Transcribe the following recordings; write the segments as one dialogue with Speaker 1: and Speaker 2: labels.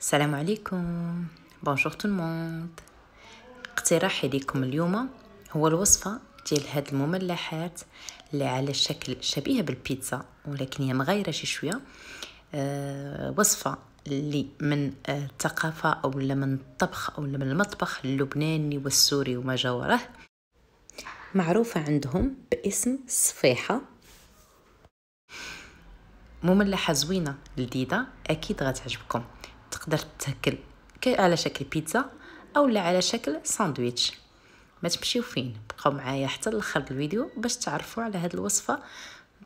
Speaker 1: السلام عليكم. bonjour tout le monde اقتراحي لكم اليوم هو الوصفة ديال هاد المملحات اللي على شكل شبيه بالبيتزا ولكن هي مغايرة شي شوية. أه وصفة اللي من الثقافة أو من الطبخ أو من المطبخ اللبناني والسوري وما جاوره معروفة عندهم باسم الصفيحة مملحة زوينة لذيذة أكيد غتعجبكم. تقدر تتاكل على شكل بيتزا او لا على شكل ساندويتش ما تمشيو فين بقاو معايا حتى لاخر الفيديو باش تعرفوا على هذه الوصفه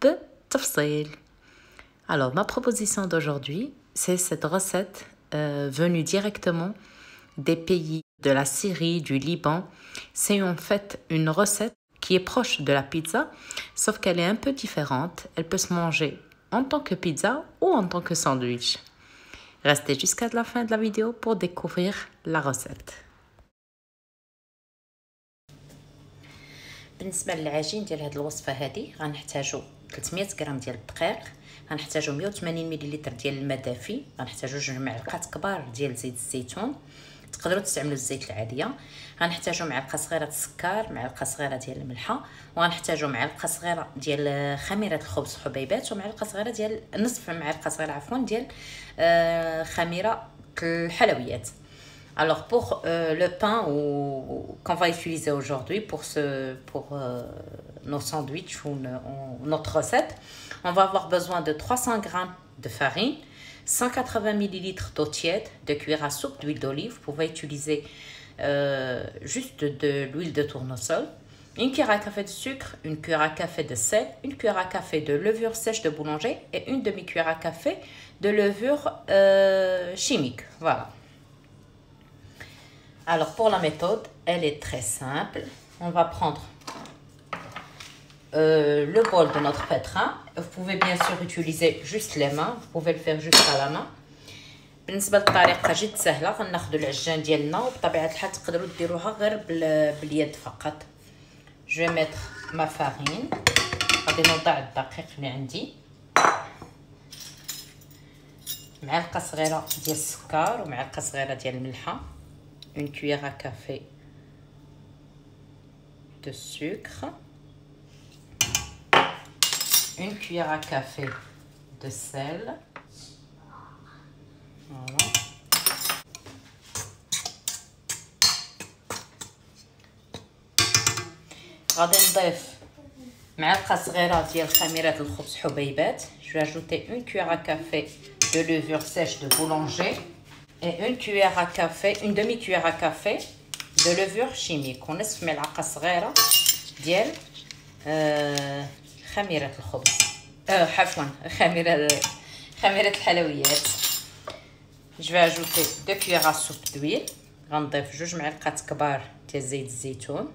Speaker 1: بالتفصيل Alors, ma proposition d'aujourd'hui, c'est cette recette euh, venue directement des pays de la Syrie, du Liban. C'est en fait une recette qui est proche de la pizza, sauf qu'elle est un peu différente. Elle peut se manger en tant que pizza ou en tant que sandwich. Restez jusqu'à la fin de la vidéo pour découvrir la recette. بالنسبة للعجين ديال هذه الوصفة هذه غنحتاجو 300 غرام ديال الدقيق غنحتاجو 180 ملل ديال الماء دافي غنحتاجو جوج معلقات كبار ديال زيت الزيتون تقدروا تستعملوا الزيت العادية. غنحتاجو معلقة صغيرة السكر معلقة صغيرة ديال الملحة وغنحتاجو معلقة صغيرة ديال خميرة الخبز حبيبات ومعلقة صغيرة ديال نصف معلقة صغيرة عفوا ديال خميرة الحلويات. Alors pour euh, le pain qu'on va utiliser aujourd'hui pour, ce, pour euh, nos sandwichs ou, ou notre recette, on va avoir besoin de 300 g de farine, 180 ml d'eau tiède, de cuillère à soupe d'huile d'olive. Vous pouvez utiliser euh, juste de l'huile de tournesol, une cuillère à café de sucre, une cuillère à café de sel, une cuillère à café de levure sèche de boulanger et une demi-cuillère à café de levure euh, chimique. Voilà. Alors pour la méthode, elle est très simple. On va prendre euh, le bol de notre pétrin. Vous pouvez bien sûr utiliser juste les mains. Vous pouvez le faire juste à la main. بالنسبة للطريقة جد سهلة. غناخذوا العجان ديالنا وبطبيعة الحال تقدروا ديروها غير باليد فقط. جو ميتر ما فارين غادي نوضع الدقيق اللي عندي. معلقة صغيرة ديال السكر ومعلقة صغيرة ديال الملحة. Cuillère à café de sucre, une cuillère à café de sel. Voilà. غادي نضيف معلقه صغيره ديال خميره الخبز حبيبات جو ajouter une cuillère à café de levure sèche de boulanger et une cuillère à café une demi cuillère à café de levure chimique ونصف ملعقه صغيره ديال آه خميرة الخبز. آه عفوا خميرة خميرة الحلويات. j'ai ajouté deux cuillères à soupe d'huile غنضيف جوج معلقات كبار ديال زيت الزيتون.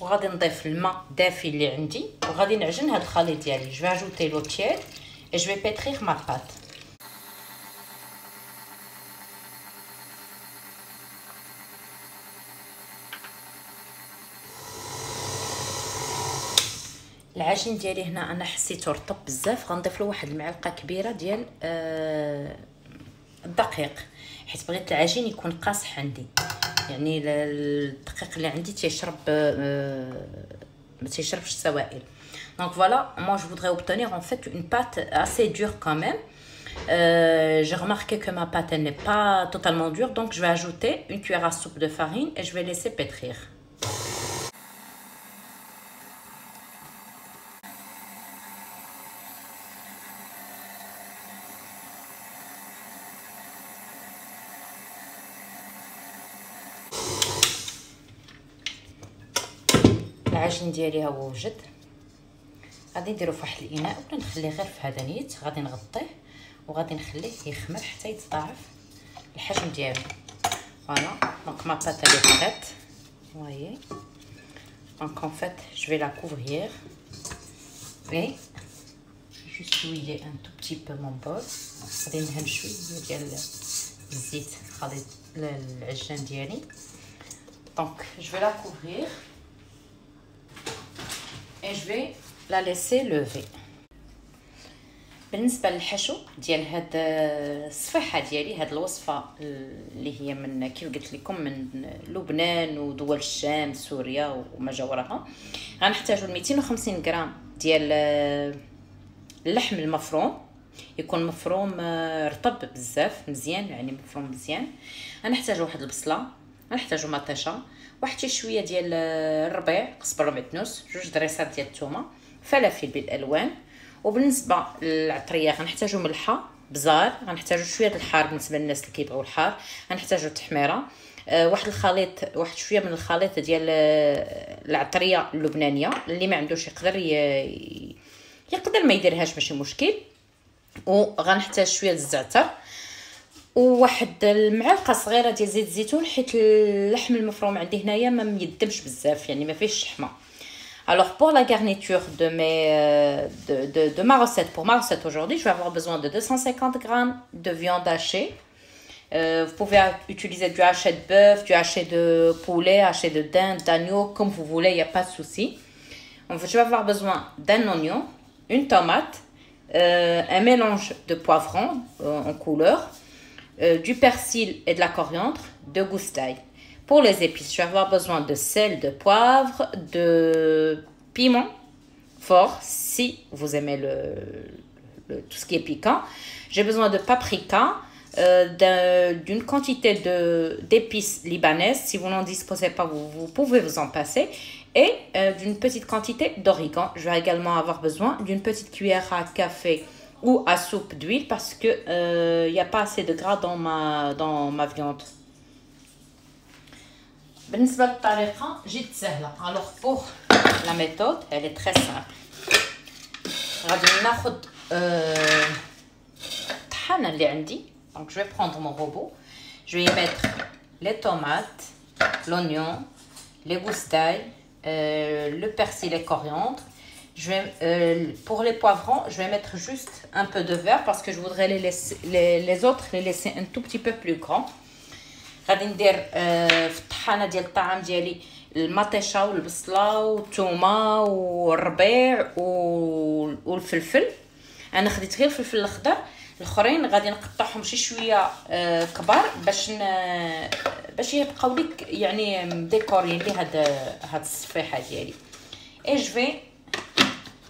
Speaker 1: وغادي نضيف الماء دافي اللي عندي وغادي نعجن هاد الخليط ديالي. j'ai ajouté l'eau tiède et je ma pâte. العجين ديالي هنا انا حسيته رطب بزاف غنضيف له واحد المعلقه كبيره ديال آه الدقيق حيت بغيت العجين يكون قاصح عندي يعني الدقيق اللي عندي تيشرب ما تيشربش السوائل Donc voilà, moi je voudrais obtenir en fait une pâte assez dure quand même. Euh, j'ai remarqué que ma pâte elle n'est pas totalement dure, donc je vais ajouter une cuillère à soupe de farine et je vais laisser pétrir. العجين ديالي ها هو وجد. غادي نديرو في واحد الإناء ولا نخليه غير في هذا نيت غادي نغطيه وغادي نخليه يخمر حتى يتضاعف الحجم ديالو. voilà donc ma pâte elle est prête. Voyez. Donc en fait je vais la couvrir. Et juste huiler un tout petit peu mon غادي ندهن شوية ديال الزيت خليط العجان ديالي donc je vais la couvrir. Et je vais la laisser lever بالنسبة للحشو ديال هاد الصفيحة ديالي هاد الوصفة اللي هي من كيف قلت لكم من لبنان ودول الشام سوريا وما جاورها. غنحتاجو 250 غرام ديال اللحم المفروم. يكون مفروم آه، رطب بزاف مزيان يعني مفروم مزيان. غنحتاجو واحد البصلة غنحتاجو مطيشة. واحد شوية ديال آه، الربيع قزبر ومعدنوس جوج دريسات ديال الثومه فلافل بالألوان. وبالنسبة للعطرية غنحتاجو ملحة بزار غنحتاجو شوية الحار بالنسبة للناس اللي كيبغيو الحار. غنحتاجو التحميره أه واحد الخليط واحد شوية من الخليط ديال آه، العطرية اللبنانية اللي ما عندوش يقدر ي... يقدر ما يديرهاش ماشي مشكل. وغنحتاج شوية الزعتر. وواحد المعلقه صغيره ديال زيت الزيتون حيت اللحم المفروم عندي هنايا ما ميدمش بزاف يعني ما فيهش شحمه Alors pour la garniture de, mes, euh, de, de, de ma recette, pour ma recette aujourd'hui, je vais avoir besoin de 250 g de viande hachée. Euh, vous pouvez utiliser du haché de bœuf, du haché de poulet, haché de dinde, d'agneau, comme vous voulez, il n'y a pas de souci. En fait, je vais avoir besoin d'un oignon, une tomate, euh, un mélange de poivrons euh, en couleur, euh, du persil et de la coriandre, de goustaille. Pour les épices, je vais avoir besoin de sel, de poivre, de piment fort, si vous aimez le, tout ce qui est piquant. J'ai besoin de paprika, d'une quantité d'épices libanaises. Si vous n'en disposez pas, vous, vous, pouvez vous en passer et euh, d'une petite quantité d'origan. Je vais également avoir besoin d'une petite cuillère à café ou à soupe d'huile parce que il euh, n'y a pas assez de gras dans ma, dans ma viande. بالنسبة للطريقة جد سهلة alors pour la méthode elle est très simple غادي ناخد الطحانة اللي عندي donc je vais prendre mon robot je vais y mettre les tomates l'oignon les goustailles euh, le persil et coriandre. Je vais, euh, pour les poivrons, je vais mettre juste un peu de verre parce que je voudrais les, laisser, les, les autres les laisser un tout petit peu plus grands. غادي ندير في الطحانة ديال الطعام ديالي المطيشة والبصلة والثومه والربيع والفلفل. أنا خديت غير الفلفل الأخضر. الأخرين غادي نقطعهم شي شوية كبار باش باش يبقاو لك يعني هاد الصفيحة ديالي. اي جو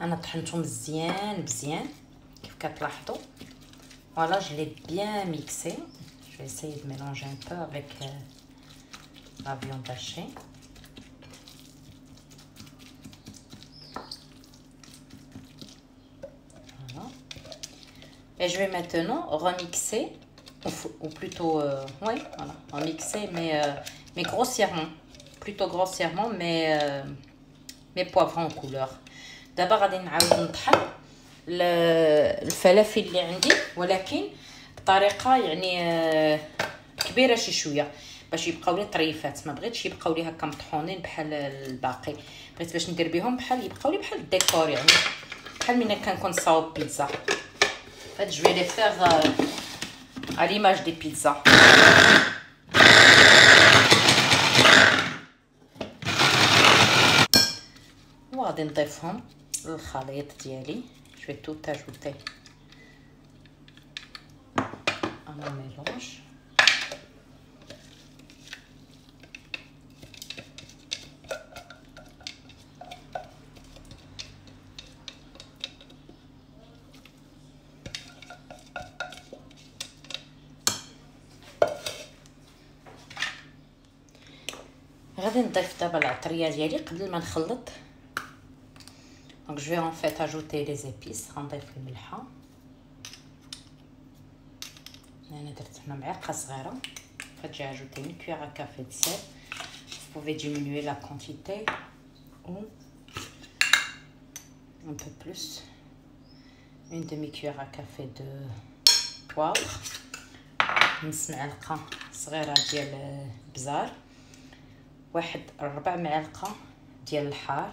Speaker 1: انا طحنتو مزيان مزيان كيف كتلاحظوا فوالا جو لي بيان ميكسي جو essayer de mélanger un peu avec euh, la viande hachée Et je vais maintenant remixer, ou, plutôt, euh, oui, voilà, remixer, mais, euh, mais grossièrement. Plutôt grossièrement, mais euh, mes poivrons en couleur. D'abord, غادي نعاود نطحن الفلافل اللي عندي ولكن بطريقة يعني كبيرة شي شوية. باش يبقاو لي طريفات ما بغيتش يبقاو لي هكا مطحونين بحال الباقي. بغيت باش ندير بهم بحال يبقاو لي بحال الديكور يعني بحال ملي كنكون صاوب بيتزا. vais les faire euh, à l'image des pizzas. وغادي نضيفهم. للخليط ديالي. Tout ajouter. À mon mélange. غادي نضيف دابا العطرية ديالي قبل ما نخلط. دونك جو ان فيت اجوتي لي زيبيس غنضيف الملحه انا درت هنا معلقه صغيره فجي اجوتي une cuillère à café de sel vous pouvez diminuer la quantité ou un peu plus une demi-cuillère à café de poivre نص معلقه صغيره ديال البزار واحد ربع معلقه ديال الحار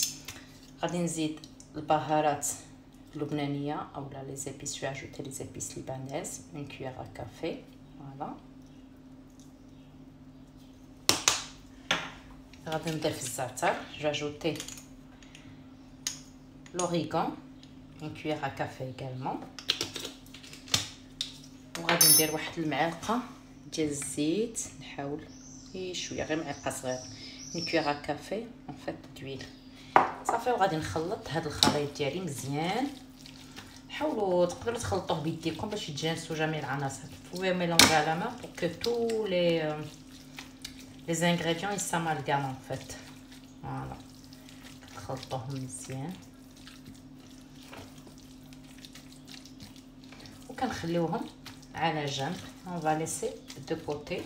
Speaker 1: غادي نزيد البهارات اللبنانيه أو لا les épices j'ai ajouté les épices libanaises une cuillère à café voilà غادي ندير في الزعتر j'ai ajouté l'origan une cuillère à café également وغادي ندير واحد المعلقه ديال الزيت نحاول شوية غير معلقه صغيره une cuillère à café en fait d'huile صافي وغادي نخلط هذا الخليط ديالي مزيان. حاولوا تقدروا تخلطوه بيديكم باش يتجانسوا جميع العناصر. vous mélangez à la main pour que tous les les ingrédients s'amalgament en fait voilà تخلطوهم مزيان وكنخليوهم على جنب va laisser de côté.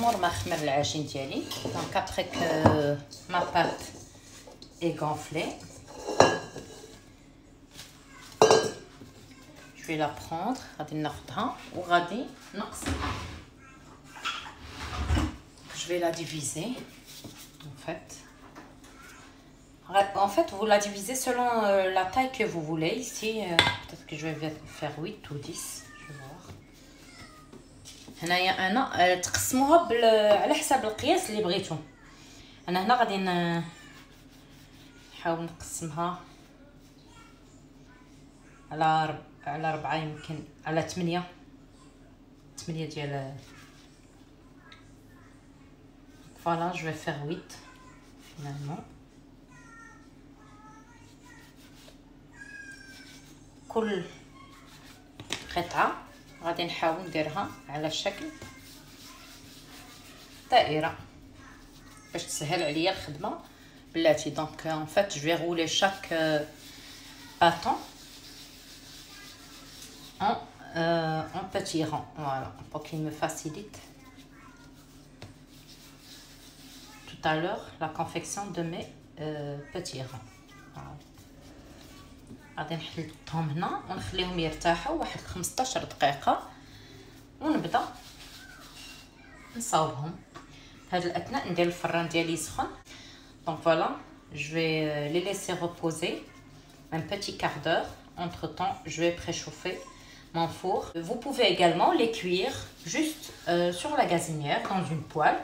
Speaker 1: من مور ما خمر العجين ديالي دونك ابخي كو ما بات اي غونفلي جو في لا بروندر غادي ناخذها وغادي نقسمها je vais la diviser en fait en fait vous la divisez selon euh, la taille que vous voulez ici euh, peut-être que je vais faire 8 ou 10 je vais voir هنايا أنا تقسموها بال... على حساب القياس اللي بغيتو. أنا هنا غادي نحاول نقسمها على على أربعة يمكن على ثمانية ثمانية ديال je vais faire 8 finalement. كل قطعة. غادي نحاول نديرها على شكل دائرة باش تسهل عليا الخدمة بلاتي دونك ان فيت جو في رولي شاك باتون en euh, en petit rang voilà pour qu'il me facilite tout à l'heure la confection de mes euh, petits rangs غادي نحطهم هنا ونخليهم يرتاحوا واحد 15 دقيقه ونبدا نصاوبهم هاد الاثناء ندير الفران ديالي سخن دونك فوالا جو في لي ليسي reposer un petit quart d'heure entre temps je vais préchauffer mon four vous pouvez également les cuire juste euh, sur la gazinière dans une poêle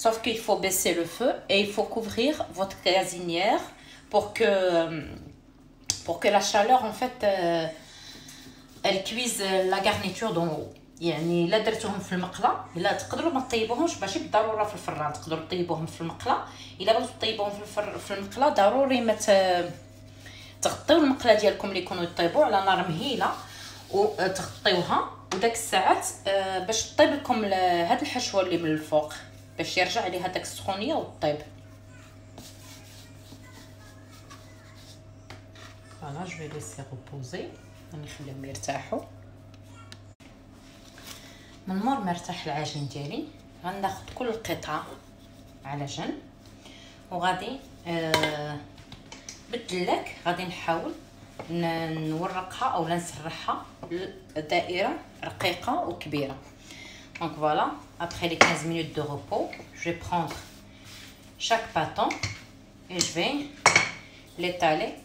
Speaker 1: Sauf qu'il faut baisser le feu et il faut couvrir votre gazinière pour que, pour que la chaleur, en fait, euh, elle cuise la garniture d'en haut. يعني الا درتوهم في المقله الا تقدروا ما طيبوهمش ماشي بالضروره في الفران تقدروا طيبوهم في المقله الا بغيتو طيبوهم في الفر... في المقله ضروري ما تغطيو المقله ديالكم اللي يكونوا يطيبوا على نار مهيله وتغطيوها وداك الساعات باش طيب لكم هاد الحشوه اللي من الفوق باش يرجع ليها داك السخونيه وطيب voilà je vais laisser reposer نخليهم يرتاحوا. من مور ما ارتاح العجين ديالي غناخذ كل قطعة على جنب. وغادي آه بالدلاك غادي نحاول نورقها أو نسرحها دائره رقيقة وكبيرة. Donc voilà, après les 15 minutes de repos, je vais chaque pâton et je vais l'étaler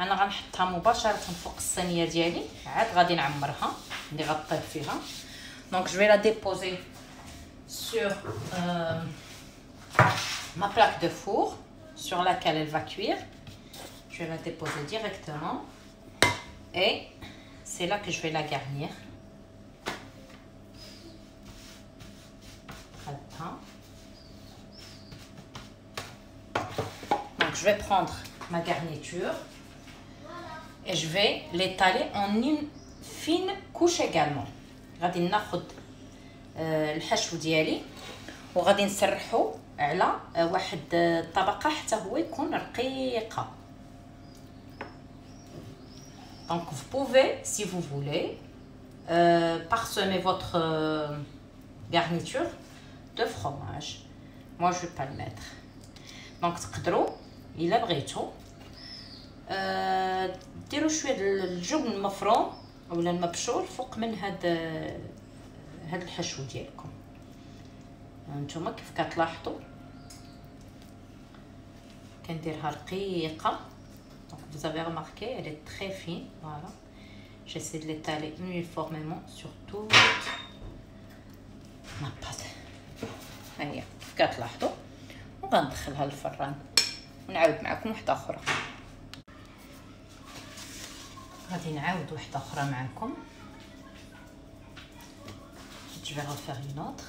Speaker 1: انا غنحطها مباشره فوق الصينيه ديالي عاد غادي نعمرها اللي غطيب فيها دونك جو في لا ديبوزي sur euh, ma plaque de four sur laquelle elle va cuire je vais la déposer directement et c'est là que je vais la garnir donc je vais prendre ma garniture et je vais l'étaler en une fine couche également غادي ناخذ الحشو ديالي وغادي نسرحو على واحد الطبقه حتى هو يكون رقيقه Donc vous pouvez, si vous voulez, euh, parsemer votre euh, garniture de fromage. Moi, je ne vais pas le mettre. Donc, تقدروا إلا بغيتو ديروا شوية الجبن المفروم اولا المبشور فوق من هاد هاد الحشو ديالكم. نتوما كيف كتلاحظوا؟ كنديرها رقيقة. دونك vous avez remarqué elle est très fine voilà. J'essaie de l'étaler uniformément sur toute ma pâte. هيا كيف كتلاحظوا وغندخلها للفران ونعاود معكم وحده أخرى غادي نعاود وحده أخرى معكم je vais refaire une autre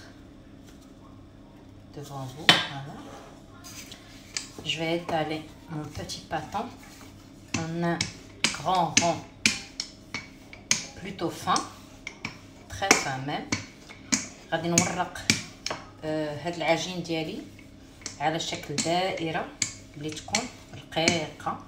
Speaker 1: devant vous voilà je vais étaler mon petit pâton en un grand rond plutôt fin très fin même غادي نورق آه هاد العجين ديالي على شكل دائره اللي تكون رقيقه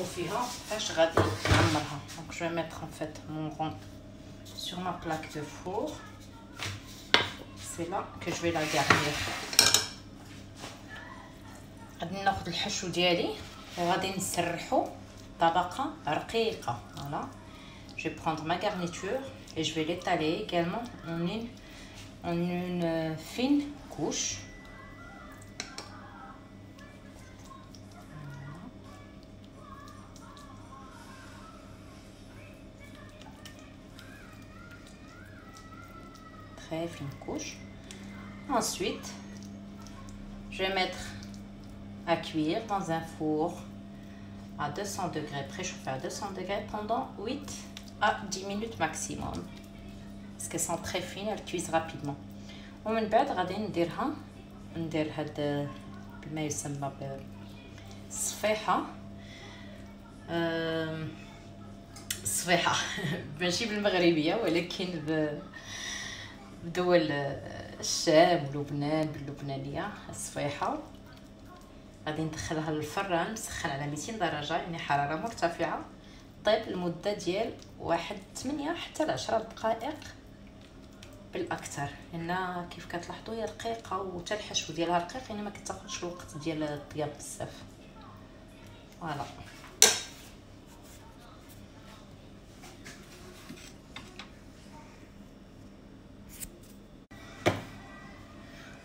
Speaker 1: وفيها فاش غادي نعمرها دونك جو ميتر ان فيت مون رون sur ma plaque de four c'est là que je vais la garnir غادي ناخذ الحشو ديالي وغادي نسرحو طبقه رقيقه فوالا je vais prendre ma garniture et je vais l'étaler également en une en une fine couche très fine couche. Ensuite, je vais mettre à cuire dans un four à 200 degrés, préchauffé à 200 degrés pendant 8 à 10 minutes maximum. Parce qu'elles sont très fines, elles cuisent rapidement. ومن بعد غادي نديرها ندير هاد بما يسمى بالصفيحه الصفيحه ماشي بالمغربيه ولكن بدول الشام ولبنان باللبنانية الصفيحة. غادي ندخلها للفران مسخن على 200 درجة يعني حرارة مرتفعة. طيب لمده ديال واحد 8 حتى ل 10 دقائق بالأكثر. لأن كيف كتلاحظوا هي رقيقة وحتى الحشو ديالها رقيق يعني ما كتاخذش الوقت ديال الطياب بزاف. فوالا.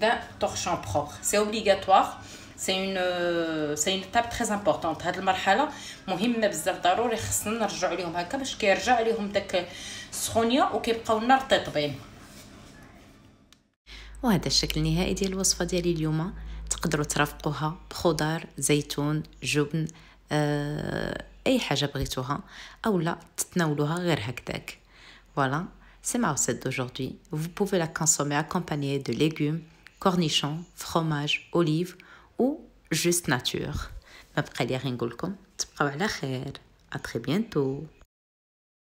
Speaker 1: d'un torchon propre. C'est obligatoire. C'est une, c'est une étape très importante. هاد المرحلة مهمة بزاف ضروري خصنا نرجعوا ليهم هكا باش كيرجع ليهم داك السخونية وكيبقاو لنا رطيطبين.
Speaker 2: وهذا الشكل النهائي ديال الوصفة ديالي اليوم تقدروا ترافقوها بخضار زيتون جبن آه اي حاجة بغيتوها أو لا تتناولوها غير هكذاك فوالا c'est ma recette d'aujourd'hui. Vous pouvez la consommer accompagnée de légumes, cornichons, fromage, olives ou juste nature. À très bientôt.